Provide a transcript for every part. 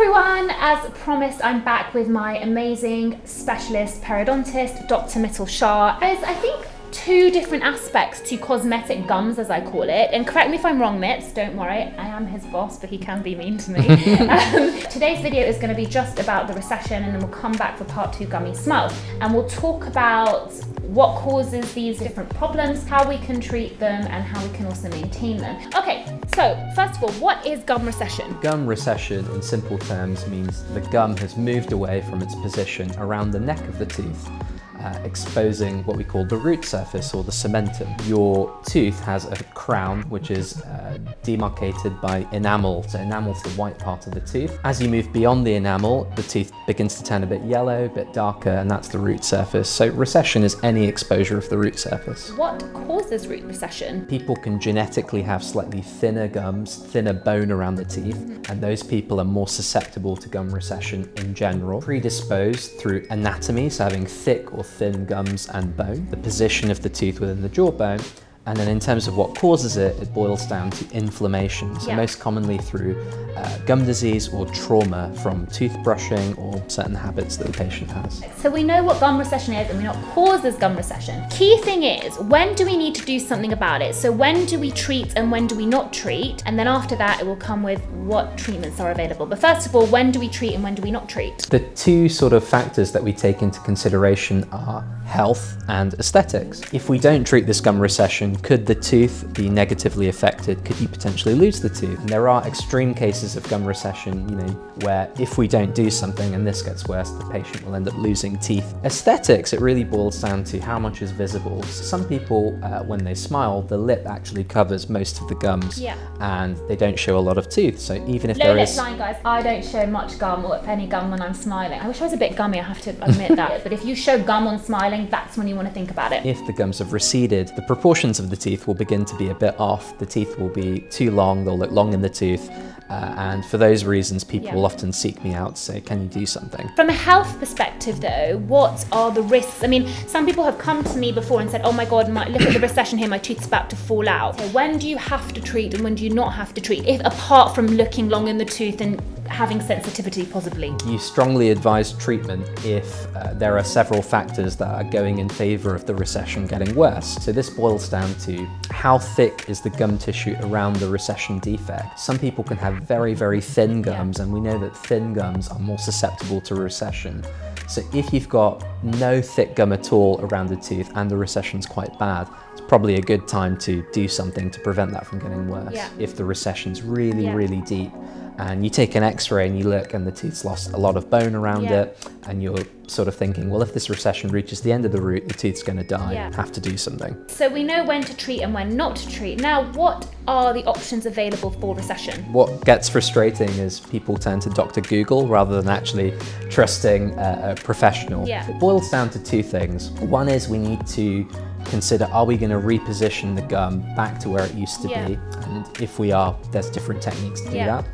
everyone, as promised, I'm back with my amazing specialist periodontist, Dr. Mitul Shah. As I think, two different aspects to cosmetic gums, as I call it. And correct me if I'm wrong, Mitts, don't worry, I am his boss, but he can be mean to me. um, today's video is going to be just about the recession, and then we'll come back for part two gummy smiles. And we'll talk about what causes these different problems, how we can treat them, and how we can also maintain them. Okay, so first of all, what is gum recession? Gum recession, in simple terms, means the gum has moved away from its position around the neck of the tooth uh, exposing what we call the root surface or the cementum. Your tooth has a crown which is uh, demarcated by enamel, so enamel is the white part of the tooth. As you move beyond the enamel, the tooth begins to turn a bit yellow, a bit darker, and that's the root surface. So recession is any exposure of the root surface. What causes root recession? People can genetically have slightly thinner gums, thinner bone around the teeth, mm -hmm. and those people are more susceptible to gum recession in general. Predisposed through anatomy, so having thick or thin gums and bone, the position of the tooth within the jawbone, and then in terms of what causes it, it boils down to inflammation. So yeah. most commonly through uh, gum disease or trauma from toothbrushing or certain habits that the patient has. So we know what gum recession is and we know what causes gum recession. Key thing is, when do we need to do something about it? So when do we treat and when do we not treat? And then after that, it will come with what treatments are available. But first of all, when do we treat and when do we not treat? The two sort of factors that we take into consideration are health and aesthetics. If we don't treat this gum recession, could the tooth be negatively affected? Could you potentially lose the tooth? And there are extreme cases of gum recession, you know, where if we don't do something and this gets worse, the patient will end up losing teeth. Aesthetics, it really boils down to how much is visible. Some people, uh, when they smile, the lip actually covers most of the gums yeah. and they don't show a lot of teeth. So even if Low there lip is... line, guys. I don't show much gum or any gum when I'm smiling. I wish I was a bit gummy, I have to admit that. but if you show gum on smiling, that's when you want to think about it. If the gums have receded, the proportions of the teeth will begin to be a bit off. The teeth will be too long, they'll look long in the tooth, uh, and for those reasons, people yeah. will often seek me out to say, can you do something? From a health perspective though, what are the risks? I mean, some people have come to me before and said, oh my God, my, look at the recession here, my tooth's about to fall out. So when do you have to treat and when do you not have to treat? If apart from looking long in the tooth and having sensitivity possibly? You strongly advise treatment if uh, there are several factors that are going in favour of the recession getting worse. So this boils down to how thick is the gum tissue around the recession defect. Some people can have very, very thin gums yeah. and we know that thin gums are more susceptible to recession. So if you've got no thick gum at all around the tooth and the recession's quite bad, it's probably a good time to do something to prevent that from getting worse. Yeah. If the recession's really, yeah. really deep and you take an x-ray and you look and the tooth's lost a lot of bone around yeah. it. And you're sort of thinking well if this recession reaches the end of the root the tooth's going to die yeah. have to do something. So we know when to treat and when not to treat. Now what are the options available for recession? What gets frustrating is people turn to dr google rather than actually trusting a, a professional. Yeah. it boils down to two things. One is we need to consider are we going to reposition the gum back to where it used to yeah. be? And if we are there's different techniques to do that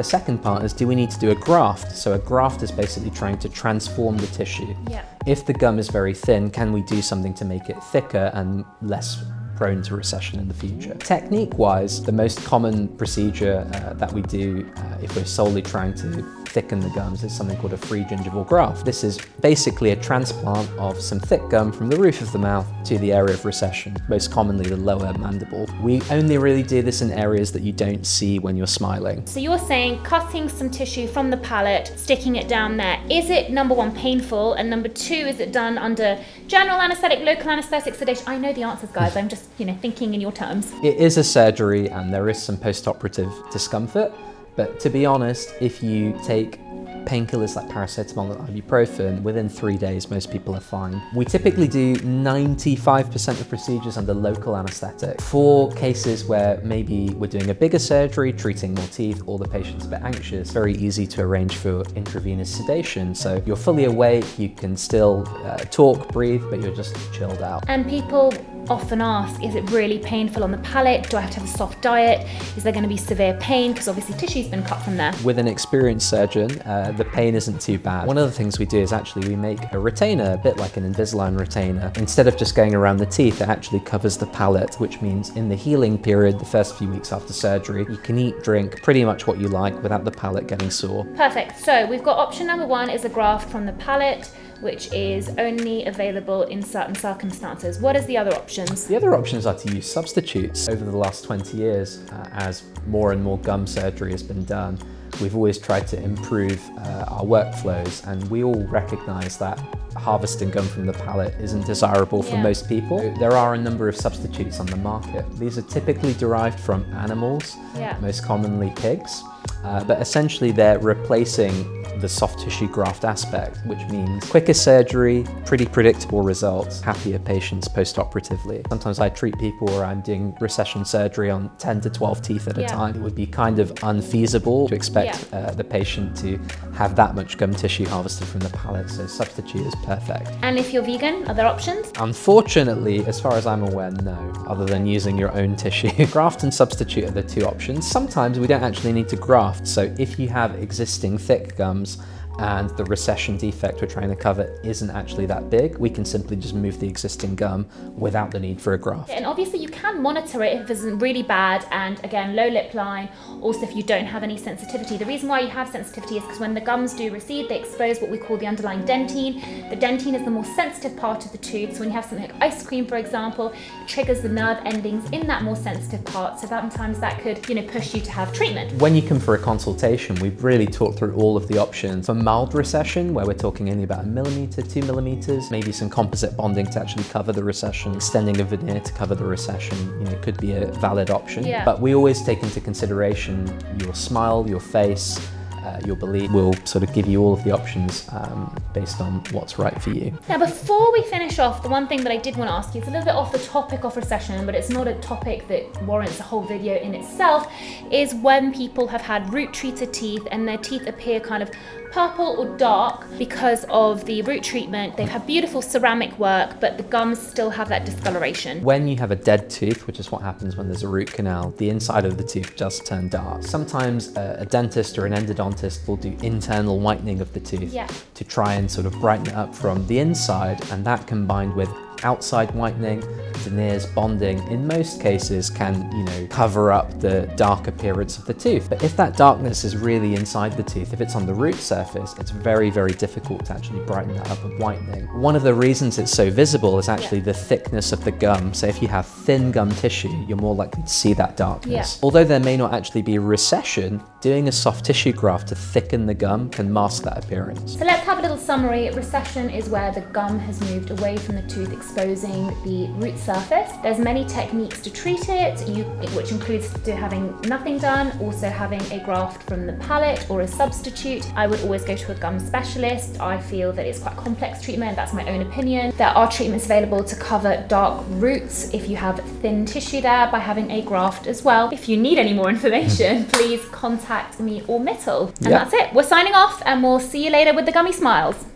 the second part is do we need to do a graft? So a graft is basically trying to transform the tissue. Yeah. If the gum is very thin, can we do something to make it thicker and less prone to recession in the future. Technique-wise, the most common procedure uh, that we do uh, if we're solely trying to thicken the gums is something called a free gingival graft. This is basically a transplant of some thick gum from the roof of the mouth to the area of recession, most commonly the lower mandible. We only really do this in areas that you don't see when you're smiling. So you're saying cutting some tissue from the palate, sticking it down there. Is it number one painful and number two is it done under general anesthetic, local anesthetic, sedation? I know the answers guys, I'm just you know thinking in your terms. It is a surgery and there is some post-operative discomfort. But to be honest, if you take painkillers like paracetamol and ibuprofen, within three days, most people are fine. We typically do 95% of procedures under local anesthetic. For cases where maybe we're doing a bigger surgery, treating more teeth, or the patient's a bit anxious, very easy to arrange for intravenous sedation. So you're fully awake, you can still uh, talk, breathe, but you're just chilled out. And people often ask, is it really painful on the palate? Do I have to have a soft diet? Is there going to be severe pain? Because obviously tissue's been cut from there. With an experienced surgeon, uh, the pain isn't too bad. One of the things we do is actually we make a retainer, a bit like an Invisalign retainer. Instead of just going around the teeth, it actually covers the palate, which means in the healing period, the first few weeks after surgery, you can eat, drink pretty much what you like without the palate getting sore. Perfect. So we've got option number one is a graft from the palate which is only available in certain circumstances. What is the other options? The other options are to use substitutes. Over the last 20 years, uh, as more and more gum surgery has been done, we've always tried to improve uh, our workflows and we all recognize that harvesting gum from the palate isn't desirable for yeah. most people. There are a number of substitutes on the market. These are typically derived from animals, yeah. most commonly pigs, uh, but essentially they're replacing the soft tissue graft aspect, which means quicker surgery, pretty predictable results, happier patients post-operatively. Sometimes I treat people where I'm doing recession surgery on 10 to 12 teeth at yeah. a time. It would be kind of unfeasible to expect yeah. uh, the patient to have that much gum tissue harvested from the palate, so substitute is perfect. And if you're vegan, are there options? Unfortunately, as far as I'm aware, no, other than using your own tissue. graft and substitute are the two options. Sometimes we don't actually need to graft, so if you have existing thick gums, and the recession defect we're trying to cover isn't actually that big, we can simply just move the existing gum without the need for a graft. And obviously you can monitor it if it's really bad and again, low lip line, also if you don't have any sensitivity. The reason why you have sensitivity is because when the gums do recede, they expose what we call the underlying dentine. The dentine is the more sensitive part of the tooth, so when you have something like ice cream, for example, it triggers the nerve endings in that more sensitive part, so sometimes that could, you know, push you to have treatment. When you come for a consultation, we've really talked through all of the options. For mild recession, where we're talking only about a millimeter, two millimeters, maybe some composite bonding to actually cover the recession, extending a veneer to cover the recession, you know, could be a valid option. Yeah. But we always take into consideration your smile, your face, uh, your belief will sort of give you all of the options um, based on what's right for you. Now, before we finish off, the one thing that I did want to ask you, it's a little bit off the topic of recession, but it's not a topic that warrants a whole video in itself, is when people have had root treated teeth and their teeth appear kind of purple or dark because of the root treatment. They've had beautiful ceramic work, but the gums still have that discoloration. When you have a dead tooth, which is what happens when there's a root canal, the inside of the tooth does turn dark. Sometimes a, a dentist or an endodontist will do internal whitening of the tooth yeah. to try and sort of brighten it up from the inside, and that combined with outside whitening, veneers, bonding, in most cases can, you know, cover up the dark appearance of the tooth. But if that darkness is really inside the tooth, if it's on the root surface, it's very, very difficult to actually brighten that up with whitening. One of the reasons it's so visible is actually yeah. the thickness of the gum. So if you have thin gum tissue, you're more likely to see that darkness. Yeah. Although there may not actually be recession, doing a soft tissue graft to thicken the gum can mask that appearance. So let's have a little summary. Recession is where the gum has moved away from the tooth, exposing the root surface. There's many techniques to treat it, you, which includes having nothing done, also having a graft from the palate or a substitute. I would always go to a gum specialist. I feel that it's quite complex treatment, that's my own opinion. There are treatments available to cover dark roots if you have thin tissue there by having a graft as well. If you need any more information, mm. please contact me or Mitul. And yep. that's it. We're signing off and we'll see you later with the gummy smiles.